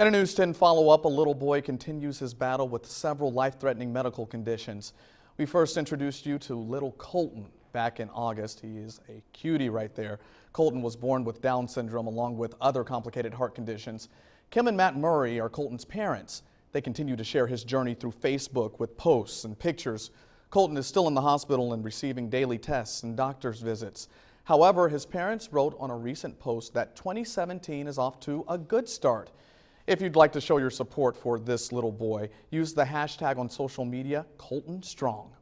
And a News 10 follow-up, a little boy continues his battle with several life-threatening medical conditions. We first introduced you to little Colton back in August. He is a cutie right there. Colton was born with Down syndrome along with other complicated heart conditions. Kim and Matt Murray are Colton's parents. They continue to share his journey through Facebook with posts and pictures. Colton is still in the hospital and receiving daily tests and doctor's visits. However, his parents wrote on a recent post that 2017 is off to a good start. If you'd like to show your support for this little boy, use the hashtag on social media, Colton Strong.